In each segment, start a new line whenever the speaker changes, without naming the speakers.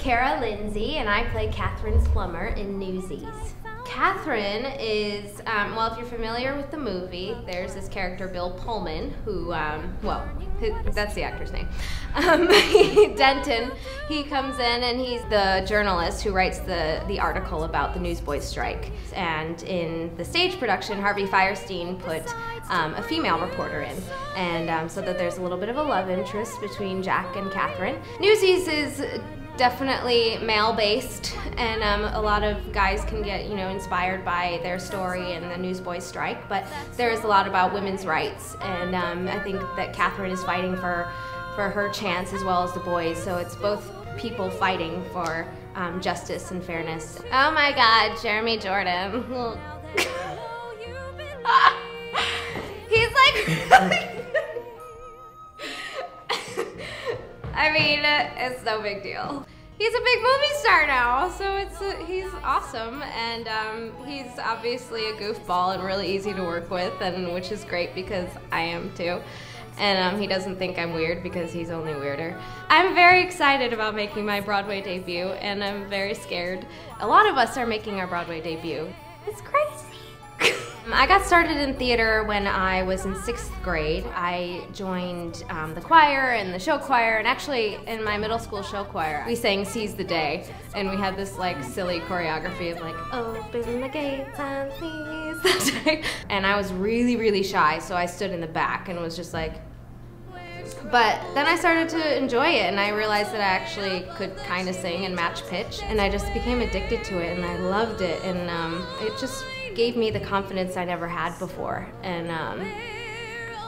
Kara Lindsay, and I play Katherine Plumber in Newsies. Katherine is, um, well, if you're familiar with the movie, there's this character, Bill Pullman, who, um, well, who, that's the actor's name. Um, Denton, he comes in and he's the journalist who writes the, the article about the Newsboys strike. And in the stage production, Harvey Fierstein put um, a female reporter in. And um, so that there's a little bit of a love interest between Jack and Katherine. Newsies is definitely male based and um, a lot of guys can get you know inspired by their story and the newsboys strike but there is a lot about women's rights and um, i think that katherine is fighting for for her chance as well as the boys so it's both people fighting for um, justice and fairness. Oh my god jeremy jordan I mean, it's no big deal. He's a big movie star now, so it's a, he's awesome, and um, he's obviously a goofball and really easy to work with, and which is great because I am too. And um, he doesn't think I'm weird because he's only weirder. I'm very excited about making my Broadway debut, and I'm very scared. A lot of us are making our Broadway debut. It's crazy. I got started in theater when I was in sixth grade. I joined um, the choir and the show choir, and actually in my middle school show choir, we sang Seize the Day, and we had this like silly choreography of like, open the gates and seize the day. And I was really, really shy, so I stood in the back and was just like, but then I started to enjoy it and I realized that I actually could kind of sing and match pitch and I just became addicted to it and I loved it and um, it just gave me the confidence I never had before. And um,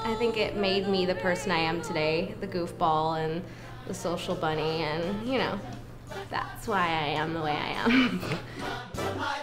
I think it made me the person I am today the goofball and the social bunny, and you know, that's why I am the way I am.